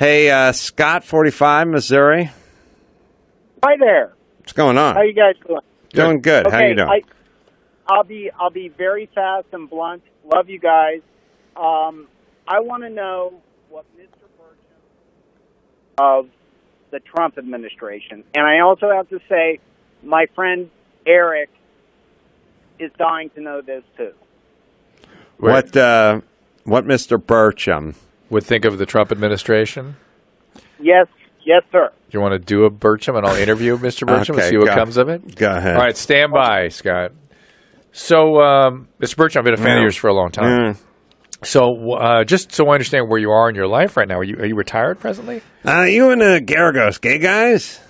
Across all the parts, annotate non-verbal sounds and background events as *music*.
Hey, uh, Scott, 45, Missouri. Hi there. What's going on? How you guys doing? Doing good. Okay, How you doing? I, I'll be I'll be very fast and blunt. Love you guys. Um, I want to know what Mr. Birchum of the Trump administration, and I also have to say, my friend Eric is dying to know this too. what, uh, what Mr. Birchum? Would think of the Trump administration? Yes, yes, sir. You want to do a Birchum and I'll interview Mr. Birchum Okay, and see what go- comes of it? Go ahead. All right, stand by, Scott. So, um, Mr. Birchum, I've been a fan of yours for a long time. Mm. So, uh, just so I understand where you are in your life right now, are you, are you retired presently? Uh, you and uh, Geragos, gay guys?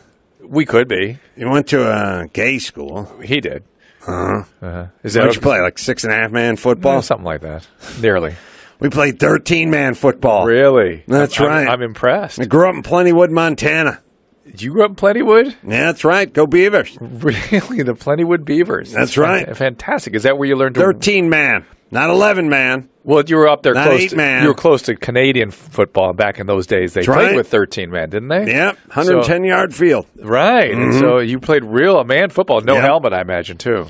We could be. You went to a gay school. He did. Uh-huh. Uh, is that What'd you play, like six and a half man football? Well, something like that. Nearly. We played 13 man football. Really? That's I'm- right. I'm, I'm impressed. I grew up in Plentywood, Montana. Did you grew up in Plentywood? Yeah, that's right. Go Beavers. *laughs* Really? The Plentywood Beavers. That's right. fan- Fantastic. Is that where you learned to 13 man, not 11 man. Well, you were up there Not close. eight to, man. You were close to Canadian football back in those days. They That's played right. with 13 man, didn't they? Yep, 110 yard field. Right. And mm-hmm. so you played real man football. No Yep. helmet, I imagine too.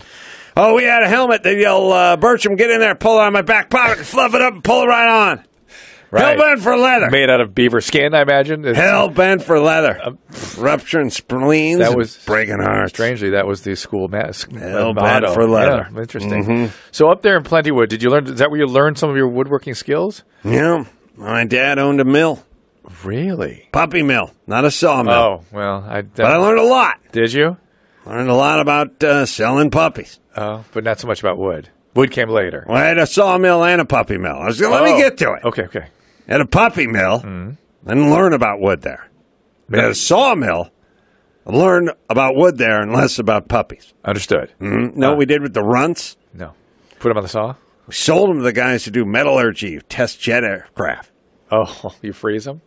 Oh, we had a helmet. They yell, uh, Birchum, get in there, pull it out of my back pocket, fluff it up, and pull it right on. Right. Hell bent for leather. Made out of beaver skin, I imagine. It's- Hell bent for leather. Rupturing spleens. That and was breaking hearts. Strangely, that was the school mask. Hell motto. bent for leather. Yeah, interesting. So up there in Plentywood, did you learn? Is that where you learned some of your woodworking skills? Yeah, my dad owned a mill, Really? puppy mill, not a sawmill. Oh well, I. But I learned a lot. Did you? Learned a lot about uh, selling puppies. Oh, but not so much about wood. Wood came later. Well, I had a sawmill and a puppy mill. I was gonna let Oh. me get to it. Okay, okay. At a puppy mill, Mm-hmm. Didn't learn about wood there. But at a sawmill, I learned about wood there and less about puppies. Understood. Mm, know what we did with the runts? No. Put them on the saw. We sold them to the guys who do metallurgy, test jet aircraft. Oh, *laughs* you freeze them?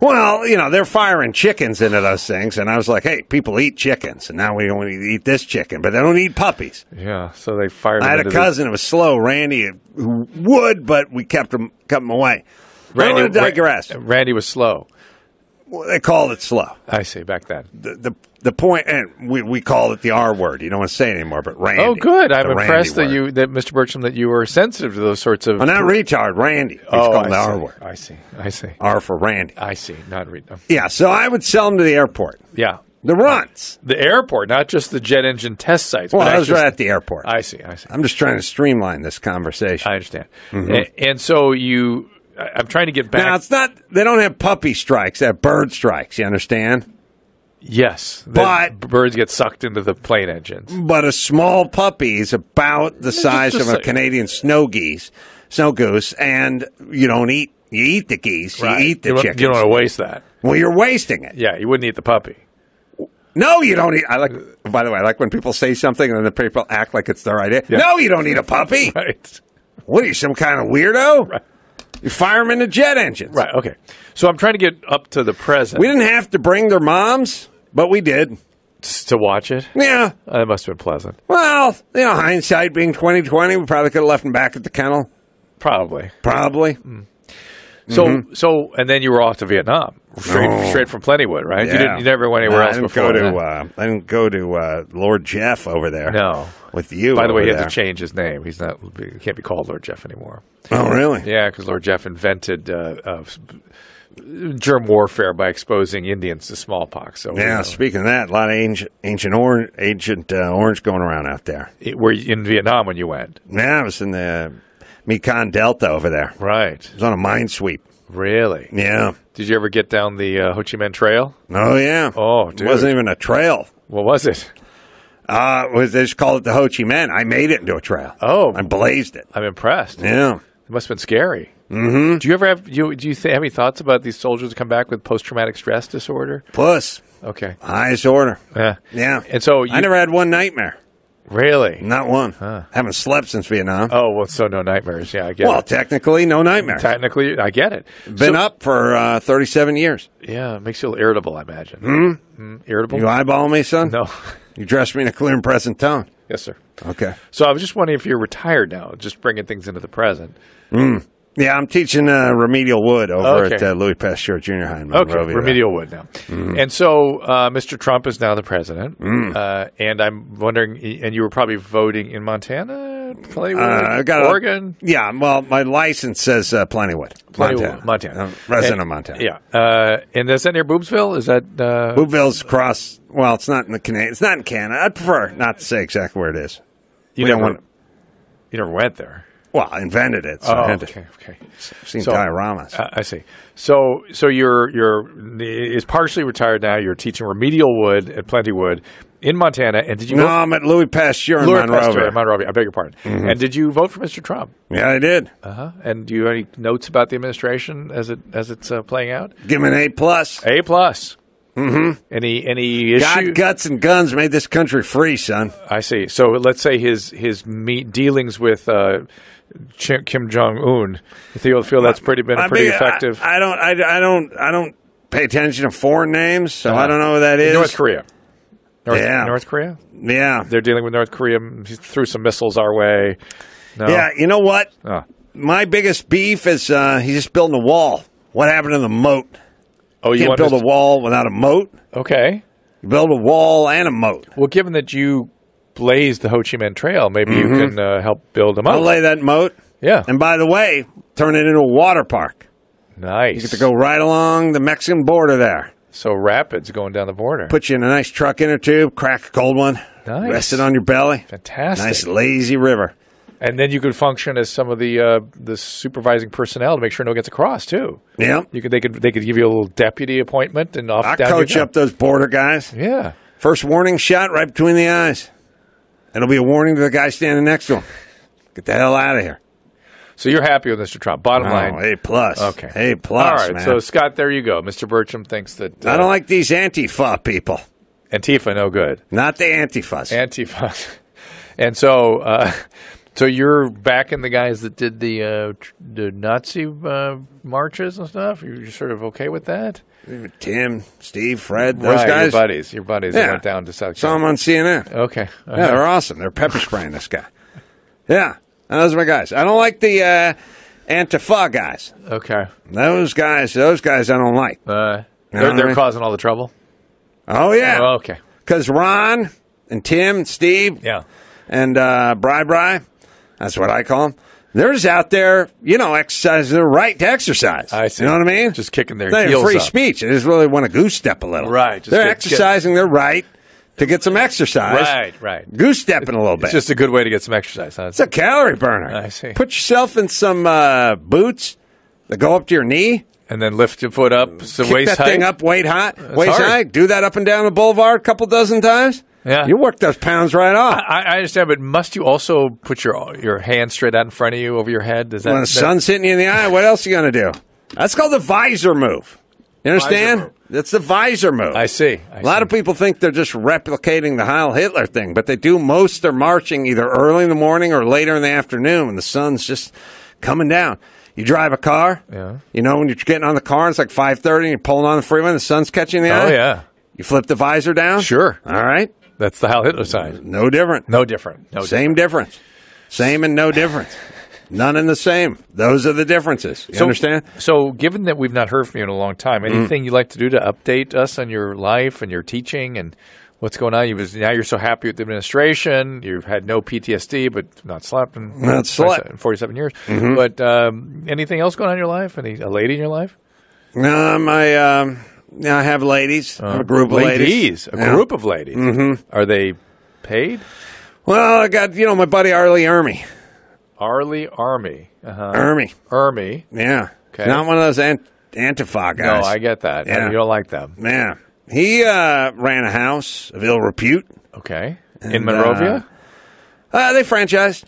Well, you know, they're firing chickens into those things. And I was like, hey, people eat chickens. And now we don't eat this chicken, but they don't eat puppies. Yeah. So they fired. I had a into the- cousin who was slow, Randy, who would, but we kept him, kept him away. I don't want to Ra- digress. Randy was slow. Well, they called it slow. I see. Back then. The, the the point, and we, we call it the R word. You don't want to say it anymore, but Randy. Oh, good. I'm Randy impressed that word. you, that Mr. Birchum, that you were sensitive to those sorts of. Well, not retard, Randy. He's oh, called I the see. R word. I see. I see. R for Randy. I see. Not read. Yeah, so I would sell them to the airport. Yeah. The runs. The airport, not just the jet engine test sites. Well, but I was right at the airport. I see. I see. I'm just trying to streamline this conversation. I understand. Mm-hmm. A- And, so you, I'm trying to get back. now, it's not, they don't have puppy strikes, they have bird strikes, you understand? yes, But- birds get sucked into the plane engines. But a small puppy is about the size just of a like- Canadian snow geese, snow goose, and you don't eat, you eat the geese, you eat the you don't, chickens. You don't want to waste that. well, you're wasting it. Yeah, you wouldn't eat the puppy. No, you don't eat. I like. By the way, I like when people say something and then the people act like it's their idea. Yeah. No, you don't eat a puppy. *laughs* Right. What are you, some kind of weirdo? Right. You fire them into jet engines. Right. Okay. So I'm trying to get up to the present We didn't have to bring their moms, but we did. to watch it. Yeah. Uh, It must have been pleasant. Well, you know, hindsight being twenty twenty, we probably could have left them back at the kennel. Probably. Probably. So so and then you were off to Vietnam straight Oh. straight from Plentywood, right? You didn't you never went anywhere No, else I didn't before. Go to, uh, I didn't go to uh, Lord Jeff over there. no. With you. By the way, he had to change his name. He's not. He can't be called Lord Jeff anymore. Oh, really? Yeah, because Lord Jeff invented uh, uh, germ warfare by exposing Indians to smallpox. So Yeah, you know, speaking of that, a lot of ancient, ancient orange, ancient uh, orange going around out there. it- were you in Vietnam when you went? Yeah, I was in the Mekong Delta over there. Right. I was on a mine sweep. Really? Yeah. Did you ever get down the uh, Ho Chi Minh Trail? Oh, yeah. Oh, It wasn't even a trail. What was it? Uh, it was, they just called it the Ho Chi Minh. I made it into a trail. Oh. I blazed it. I'm impressed. Yeah. It must have been scary. Mm-hmm. Do you ever have you do you th- have any thoughts about these soldiers who come back with post traumatic stress disorder? Plus, Okay. highest order. Yeah. Yeah. And so you I never had one nightmare. Really. Not one. Huh. Haven't slept since Vietnam. Oh well, so no nightmares. Yeah, I get well, it. technically, no nightmares. Technically, I get it. Been So- up for uh, 37 years. Yeah, it makes you a little irritable. I imagine. Mm? Irritable? You eyeball me, son? no. *laughs* You dress me in a clear and present tone. yes, sir. Okay. So I was just wondering if you're retired now, just bringing things into the present. Yeah, I'm teaching uh, remedial wood over Okay. at uh, Louis Pasteur Junior High in Okay, remedial wood now. Mm-hmm. And so uh, Mr. Trump is now the president. Mm. Uh, and I'm wondering, and you were probably voting in Montana, Plentywood, Uh, I got a- Oregon? Yeah, well, my license says uh, Plentywood, Plentywood, Montana. Montana. Resident And- of Montana. Yeah. Uh, and is that near Boobsville? Is that. Uh, Boobville's across. Well, it's not in the Canadian. It's not in Canada. I'd prefer not to say exactly where it is. you, we don't want- you never went there. Well, I invented it. So Oh, I had to, okay, okay. I've seen So- dioramas. Uh, I see. So, so you're you're is partially retired now. You're teaching remedial wood at Plentywood in Montana, and did you no, vote I'm at Louis Pasteur in Louis Monrovia. Mm-hmm. Pasteur in Monrovia? I beg your pardon. And did you vote for Mr. Trump? Yeah, I did. Uh huh. And do you have any notes about the administration as it as it's uh, playing out? Give him an A plus. A plus. Mm-hmm. Any any issue? God, guts, and guns made this country free, son. I see. So let's say his his dealings with uh, Kim Jong Un. If You feel that's pretty been I pretty mean, effective. I, don't. I, I don't. I don't pay attention to foreign names, so Uh-huh. I don't know who that is. North Korea. North, Yeah. North Korea. Yeah. They're dealing with North Korea. He threw some missiles our way. No. Yeah. You know what? Oh. My biggest beef is uh, he's just building a wall. What happened to the moat? Oh, you can't build us a wall without a moat. Okay. You build a wall and a moat. Well, given that you blazed the Ho Chi Minh Trail, maybe you can uh, help build them Mm-hmm. I'll up. lay that moat. yeah. And by the way, turn it into a water park. Nice. You get to go right along the Mexican border there. So rapids going down the border. Put you in a nice truck inner tube, crack a cold one, Nice. rest it on your belly. Fantastic. Nice lazy river. And then you could function as some of the uh, the supervising personnel to make sure no one gets across too. Yeah. You could they could they could give you a little deputy appointment and off I down coach up those border guys. Yeah. First warning shot right between the eyes. It'll be a warning to the guy standing next to him. Get the hell out of here. So you're happy with Mr. Trump. Bottom Oh, line. A plus. Okay. A plus. All right. man. So Scott, there you go. Mr. Birchum thinks that uh, I don't like these Antifa people. Antifa no good. Not the Antifas. Antifa. *laughs* and so, uh, so you're backing the guys that did the uh, tr- the Nazi uh, marches and stuff. You're sort of okay with that, Tim, Steve, Fred, those right? guys. Your buddies, your buddies that went down to South Saw them on CNN. Okay. Uh-huh. Yeah, they're awesome. They're pepper spraying this guy. Yeah, those are my guys. I don't like the uh, Antifa guys. Okay. Those guys, those guys, I don't like. Uh, You know they're, they're mean? causing all the trouble. Oh yeah, Oh, okay. because Ron and Tim, and Steve, Yeah. and uh, Bri Bri, that's what I call them. They're just out there, you know, exercising their right to exercise. I see. You know what I mean? Just kicking their It's not even heels free up. speech. They just really want to goose step a little. Right, They're get- exercising their right to get some exercise. Right. Right. Goose stepping a little bit. It's just a good way to get some exercise. Huh? It's a calorie burner. I see. Put yourself in some uh, boots that go up to your knee. and then lift your foot up, so Kick waist that height. thing up waist high. Waist hard. high. Do that up and down the boulevard a couple dozen times. Yeah. You work those pounds right off. I, I understand, but must you also put your your hand straight out in front of you over your head? Does that, when the that- sun's hitting you in the eye, what else are you going to do? That's called the visor move. You understand? move. That's the visor move. I see. I A lot see. of people think they're just replicating the Heil Hitler thing, but they do most of their marching either early in the morning or later in the afternoon when the sun's just coming down. You drive a car, Yeah. you know, when you're getting on the car, and it's like 5.30 and you're pulling on the freeway and the sun's catching the oh, eye. Oh yeah, You flip the visor down. sure. All right. That's the Heil Hitler sign. No different. No different. No Same difference. Same and no difference. None in the same. Those are the differences. You So- understand? So, given that we've not heard from you in a long time, Mm. anything you'd like to do to update us on your life and your teaching and what's going on? You was now you're so happy with the administration. You've had no PTSD, but not slept in Not slept. in 47 years. Mm-hmm. But um, anything else going on in your life? Any a lady in your life? No, my, um, yeah, I have ladies. I have a group of ladies. a Yeah. group of ladies. Mm-hmm. Are they paid? Well, I got, you know, my buddy R. Lee Ermey. Arlie Army. Uh-huh. Ermey. Army. Yeah. Okay. Not one of those ant- Antifa No. I get that. Yeah. You don't like them. Yeah. He uh, ran a house of ill repute. Okay. in And, Monrovia? Uh, they franchised.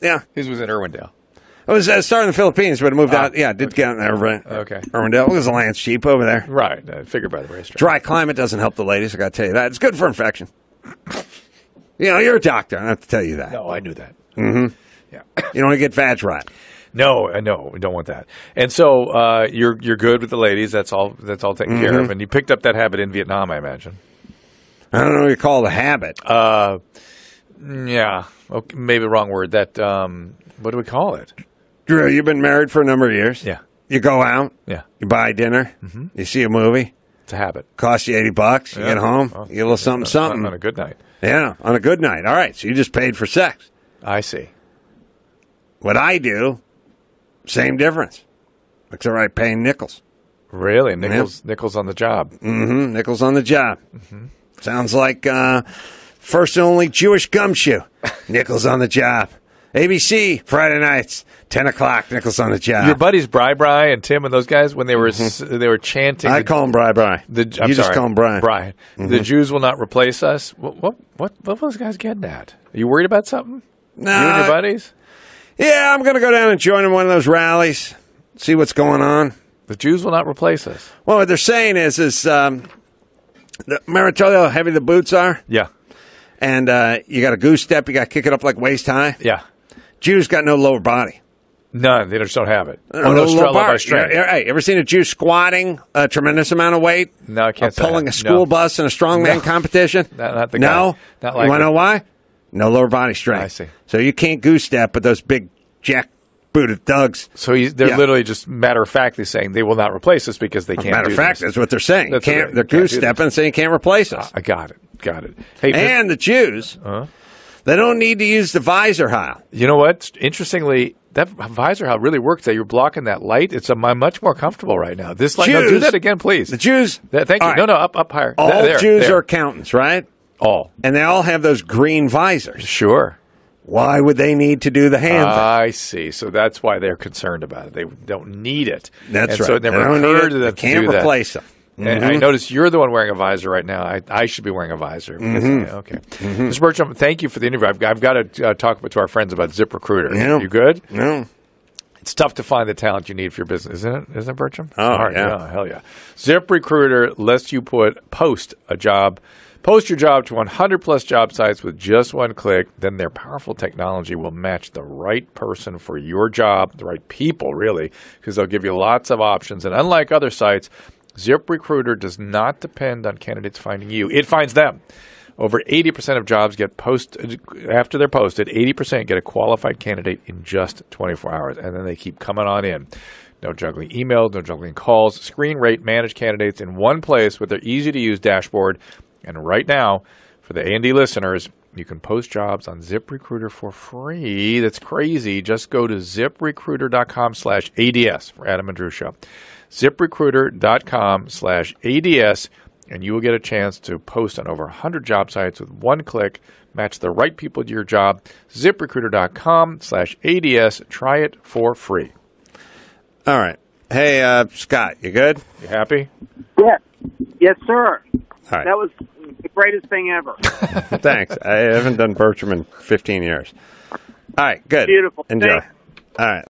Yeah. His was in Irwindale. It was uh, started in the Philippines, but it moved Ah, out. Yeah, it did get out there. Right. Okay. Irwindale. Because the land's cheap over there. Right. I figured by the racetrack. Dry climate doesn't help the ladies. I got to tell you that. It's good for infection. You know, you're a doctor. I have to tell you that. No, I knew that. Yeah, You don't want to get vag rot. No, I know we don't want that. And so uh, you're you're good with the ladies. That's all. That's all taken care of. And you picked up that habit in Vietnam, I imagine. I don't know what you call the habit. Uh, yeah. Okay, maybe the wrong word. That um, what do we call it? Drew, you've been married for a number of years. Yeah. You go out, Yeah. you buy dinner, you see a movie, It's a habit. costs you 80 bucks, you Yeah. get home, Well, you get a little something, something. on a good night. yeah, on a good night. All right, so you just paid for sex. I see. What I do, same difference. Except I pay nickels. Really, nickels nickels on the job. Mm-hmm. Nickels on the job. Mm-hmm. Sounds like uh, first and only Jewish gumshoe. *laughs* nickels on the job. ABC Friday nights, ten o'clock. Nickels on the job. Your buddies Bry Bry and Tim and those guys when they were s they were chanting. Mm-hmm. I the- call him Bry Bry. The, I'm you just call him Brian. Brian. Mm-hmm. The Jews will not replace us. What, what what what those guys getting at? Are you worried about something? No, you and your buddies? Yeah, I'm going to go down and join in one of those rallies. See what's going on. The Jews will not replace us. Well, what they're saying is, is um, the, remember I told you how heavy the boots are, Yeah, and uh, you got a goose step. You got to kick it up like waist high. yeah. Jews got no lower body. None. They just don't have it. No Or no lower body. strength. Yeah, Hey, ever seen a Jew squatting a tremendous amount of weight? No, I can't Or say pulling a school No. bus in a strongman No. competition? *laughs* Not- not the no. guy. Not you want to know why? No lower body strength. I see. So you can't goose step with those big jack booted thugs. So he's, they're Yeah. literally just matter of factly saying they will not replace us because they can't. Matter of fact, this. that's what they're saying. That's can't, they- they're can't goose stepping saying you can't replace us. I got it. Got it. Hey, and the Jews, Uh-huh. They don't need to use the visor Heil. You know what? Interestingly, that visor how really works. That you're blocking that light. It's I'm much more comfortable right now. This light. No, do that again, please. The Jews, Th- thank you. right, No, no, up, up higher. all Th- there, Jews there. are accountants, right? all. And they all have those green visors. Sure. Why would they need to do the hand thing? I see. So that's why they're concerned about it. They don't need it. That's and right. So it never they don't need it. to They can't do that. replace them. And I notice you're the one wearing a visor right now. I, I should be wearing a visor. Mm-hmm. Okay. Mr. Birchum, thank you for the interview. I've, I've got to uh, talk to our friends about ZipRecruiter. Yeah. You good? No. It's tough to find the talent you need for your business, isn't it? Isn't it, Birchum? Oh, Hard. yeah. hell yeah. ZipRecruiter lets you put post a job, post your job to 100 plus job sites with just one click. Then their powerful technology will match the right person for your job, the right people, really, because they'll give you lots of options. And unlike other sites, ZipRecruiter does not depend on candidates finding you; it finds them. Over 80% of jobs get posted after they're posted. 80% get a qualified candidate in just 24 hours, and then they keep coming on in. No juggling emails, no juggling calls. Screen rate manage candidates in one place with their easy to use dashboard. And right now, for the A&D listeners, you can post jobs on ZipRecruiter for free. That's crazy. Just go to ziprecruiter.com slash ADS for Adam and Drew Show. ZipRecruiter.com slash ADS and you will get a chance to post on over 100 job sites with one click. Match the right people to your job. ZipRecruiter.com slash ADS. Try it for free. All right. Hey, uh, Scott, you good? You happy? Yes, yes, sir. All right. That was the greatest thing ever. *laughs* Thanks. I haven't done Birchum in 15 years. All right, good. Beautiful. Enjoy. Thanks. All right.